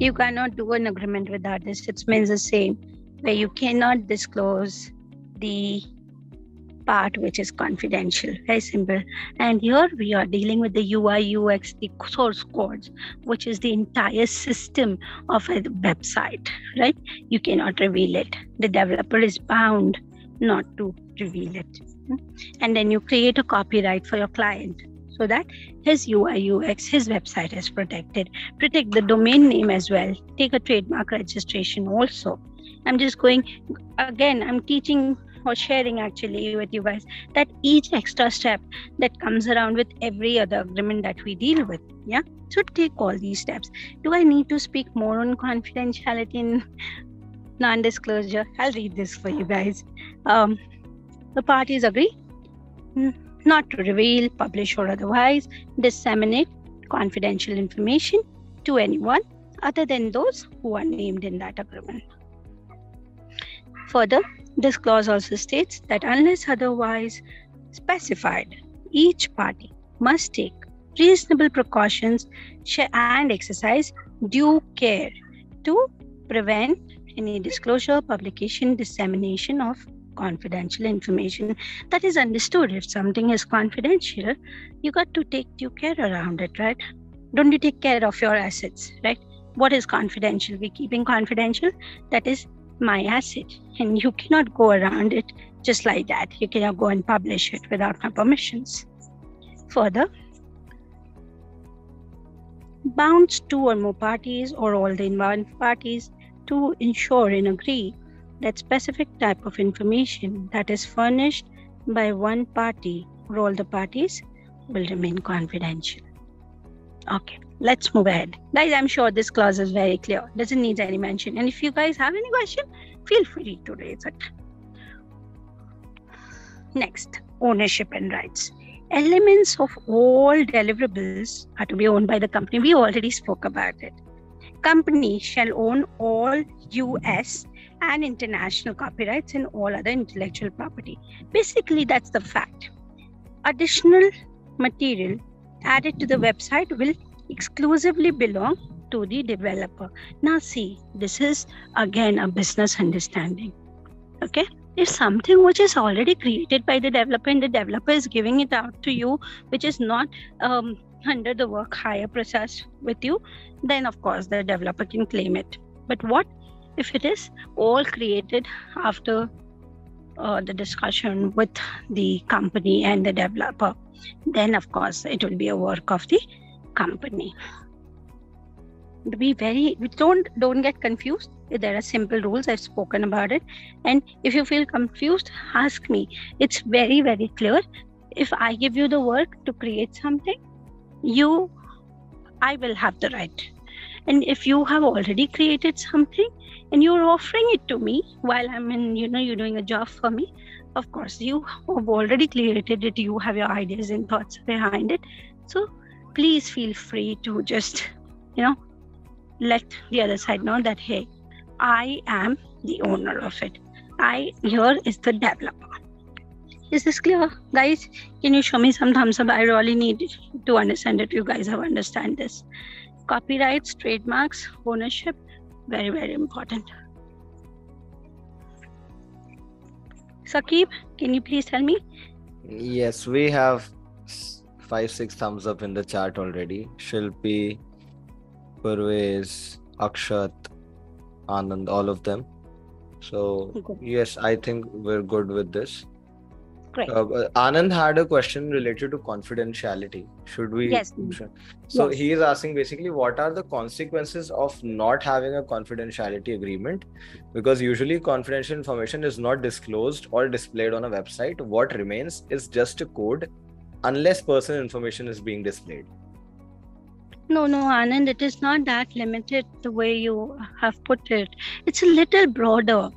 You cannot do an agreement without this. It means the same, where you cannot disclose the part which is confidential. Very simple. And here we are dealing with the UI, UX, the source codes, which is the entire system of a website, right? You cannot reveal it. The developer is bound not to reveal it. Hmm? And then you create a copyright for your client so that his UI, UX, his website is protected. Protect the domain name as well. Take a trademark registration also. I'm just going again, I'm teaching or sharing actually with you guys that each extra step that comes around with every other agreement that we deal with. Yeah. So take all these steps. Do I need to speak more on confidentiality and non disclosure? I'll read this for you guys. Um, the parties agree not to reveal, publish, or otherwise disseminate confidential information to anyone other than those who are named in that agreement. Further, this clause also states that unless otherwise specified, each party must take reasonable precautions and exercise due care to prevent any disclosure, publication, dissemination of confidential information that is understood. If something is confidential you got to take due care around it right? Don't you take care of your assets right? What is confidential? We keeping confidential that is my asset and you cannot go around it just like that. You cannot go and publish it without my permissions. Further bounds two or more parties or all the involved parties to ensure and agree that specific type of information that is furnished by one party or all the parties will remain confidential. Okay, let's move ahead. Guys, I'm sure this clause is very clear, doesn't need any mention. And if you guys have any question, feel free to raise it. Next, ownership and rights. Elements of all deliverables are to be owned by the company. We already spoke about it. Company shall own all US and international copyrights and all other intellectual property. Basically, that's the fact. Additional material added to the website will exclusively belong to the developer. Now, see, this is again a business understanding. Okay, if something which is already created by the developer and the developer is giving it out to you, which is not um, under the work hire process with you, then of course the developer can claim it. But what if it is all created after uh, the discussion with the company and the developer then of course it will be a work of the company. Be very don't don't get confused. There are simple rules i've spoken about it. And if you feel confused ask me. It's very very clear. If i give you the work to create something you i will have the right and if you have already created something and you're offering it to me while i'm in you know you're doing a job for me of course you have already created it. You have your ideas and thoughts behind it. So please feel free to just you know let the other side know that hey i am the owner of it. I here is the developer. Is this clear? Guys can you show me some thumbs up? I really need to understand that you guys have understand this copyrights trademarks ownership very very important Sakib, can you please tell me? Yes, we have five, six thumbs up in the chat already. Shilpi, Purvez, Akshat, Anand, all of them. So, yes, I think we're good with this. Great. Uh, Anand had a question related to confidentiality. Should we? Yes. So yes. he is asking basically what are the consequences of not having a confidentiality agreement? Because usually confidential information is not disclosed or displayed on a website. What remains is just a code unless personal information is being displayed. No, no, Anand, it is not that limited the way you have put it. It's a little broader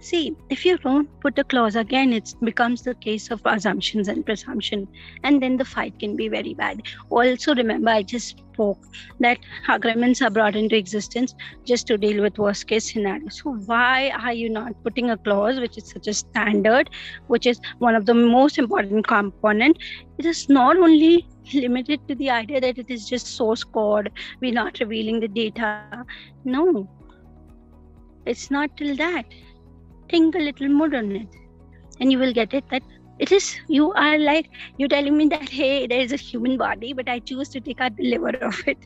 see if you don't put a clause again it becomes the case of assumptions and presumption and then the fight can be very bad also remember i just spoke that agreements are brought into existence just to deal with worst case scenario so why are you not putting a clause which is such a standard which is one of the most important component it is not only limited to the idea that it is just source code, we're not revealing the data. No, it's not till that. Think a little more on it, and you will get it that it is you are like you're telling me that hey there is a human body but i choose to take out the liver of it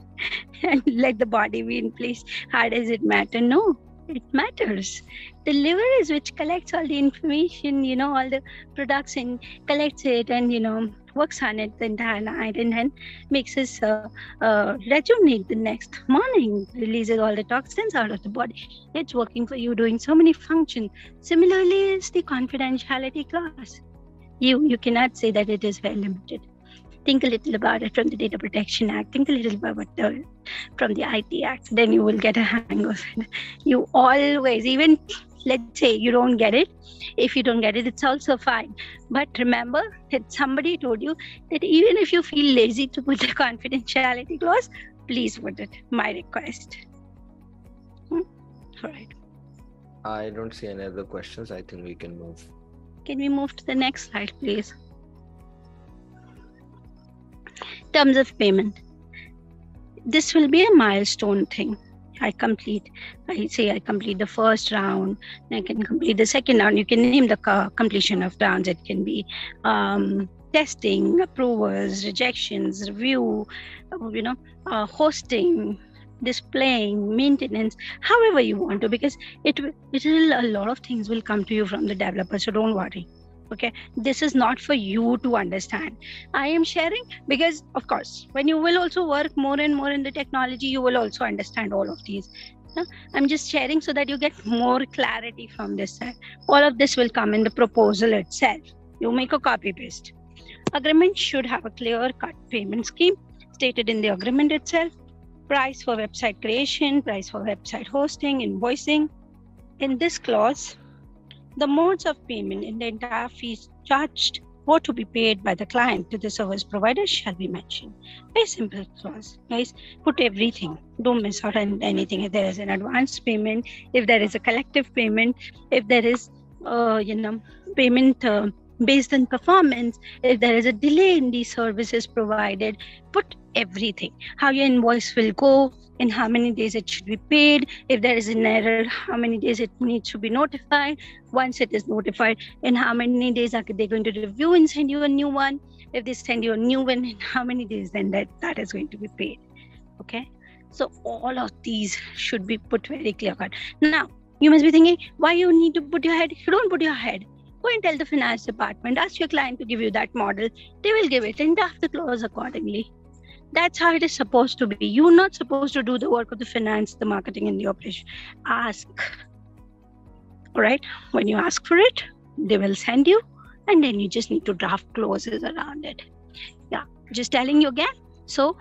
and let the body be in place. How does it matter? No it matters. The liver is which collects all the information you know all the products and collects it and you know works on it the entire night and then makes us uh, uh, rejuvenate the next morning releases all the toxins out of the body. It's working for you doing so many functions. Similarly is the confidentiality clause. You you cannot say that it is very limited. Think a little about it from the Data Protection Act, think a little about the from the IT Act, then you will get a hang of it. You always, even let's say you don't get it, if you don't get it, it's also fine. But remember that somebody told you that even if you feel lazy to put the confidentiality clause, please put it. My request. Hmm? All right. I don't see any other questions. I think we can move. Can we move to the next slide, please? terms of payment this will be a milestone thing i complete i say i complete the first round i can complete the second round. You can name the completion of rounds. It can be um, testing approvals rejections review you know uh, hosting displaying maintenance however you want to because it it will a lot of things will come to you from the developer so don't worry okay? This is not for you to understand. I am sharing because of course when you will also work more and more in the technology you will also understand all of these. I'm just sharing so that you get more clarity from this side. All of this will come in the proposal itself. You make a copy paste agreement should have a clear cut payment scheme stated in the agreement itself. Price for website creation price for website hosting invoicing. In this clause the modes of payment and the entire fees charged or to be paid by the client to the service provider shall be mentioned. Very simple clause. Guys, put everything. Don't miss out on anything. If there is an advance payment, if there is a collective payment, if there is, uh, you know, payment uh, based on performance, if there is a delay in the services provided, put everything. How your invoice will go, in how many days it should be paid. If there is an error, how many days it needs to be notified. Once it is notified, in how many days are they going to review and send you a new one? If they send you a new one, how many days then that, that is going to be paid. Okay. So all of these should be put very clear cut. Now you must be thinking, why you need to put your head? You don't put your head. Go and tell the finance department, ask your client to give you that model. They will give it and draft the clause accordingly that's how it is supposed to be. You're not supposed to do the work of the finance the marketing and the operation. Ask all right when you ask for it they will send you and then you just need to draft clauses around it. Yeah just telling you again. So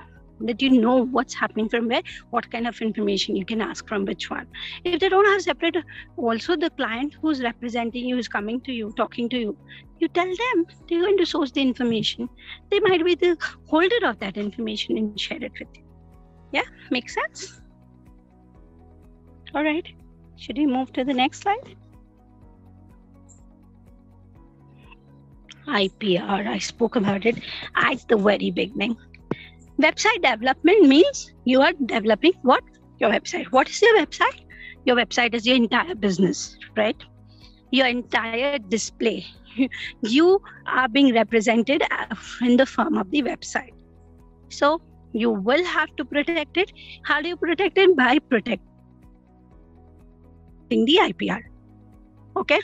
that you know what's happening from where, what kind of information you can ask from which one. If they don't have separate, also the client who's representing you is coming to you, talking to you, you tell them they're going to source the information. They might be the holder of that information and share it with you. Yeah, makes sense? All right. Should we move to the next slide? IPR, I spoke about it at the very beginning website development means you are developing what? Your website. What is your website? Your website is your entire business right? Your entire display. You are being represented in the form of the website. So you will have to protect it. How do you protect it? By protecting the ipr okay?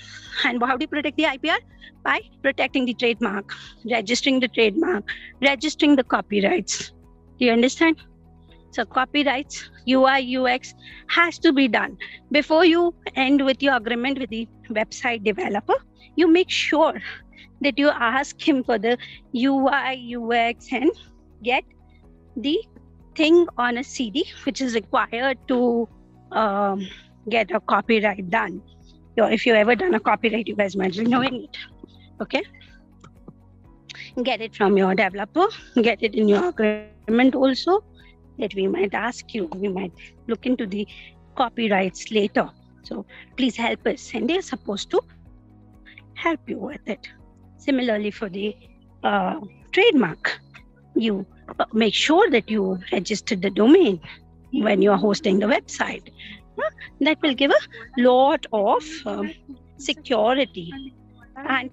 And how do you protect the ipr by protecting the trademark registering the trademark registering the copyrights do you understand? So copyrights, UI, UX has to be done. Before you end with your agreement with the website developer, you make sure that you ask him for the UI, UX and get the thing on a CD, which is required to um, get a copyright done. Know, if you ever done a copyright, you guys might be knowing it. Okay. Get it from your developer, get it in your agreement also that we might ask you, we might look into the copyrights later. So please help us. And they're supposed to help you with it. Similarly, for the uh, trademark, you uh, make sure that you register the domain when you are hosting the website. That will give a lot of um, security and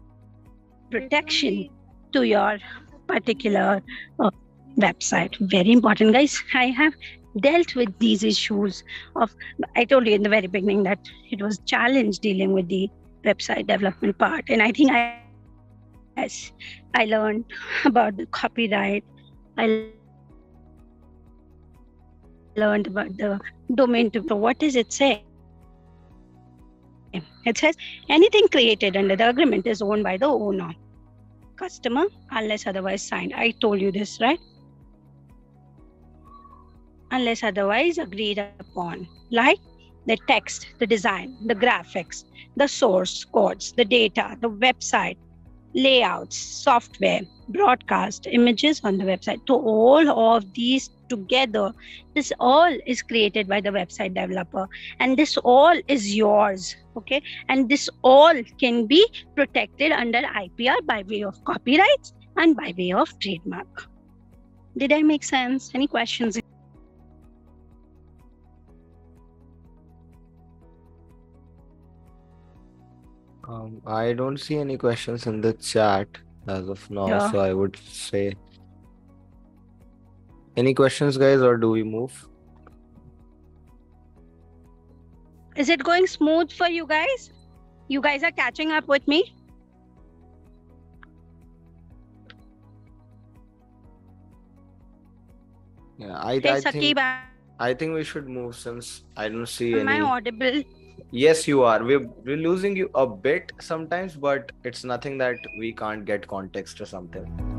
protection to your particular uh, website. Very important, guys. I have dealt with these issues of i told you in the very beginning that it was challenge dealing with the website development part. And i think i yes i learned about the copyright. I learned about the domain to what does it say? It says anything created under the agreement is owned by the owner customer unless otherwise signed. I told you this right unless otherwise agreed upon, like the text, the design, the graphics, the source codes, the data, the website, layouts, software, broadcast, images on the website. So, all of these together, this all is created by the website developer, and this all is yours. Okay, and this all can be protected under IPR by way of copyrights and by way of trademark. Did I make sense? Any questions? Um, I don't see any questions in the chat as of now, Yeah. so I would say. Any questions, guys, or do we move? Is it going smooth for you guys? You guys are catching up with me? Yeah, I, Hey, I think I think we should move since I don't see Am I any. audible? Yes, you are. We're we're losing you a bit sometimes, but it's nothing that we can't get context or something.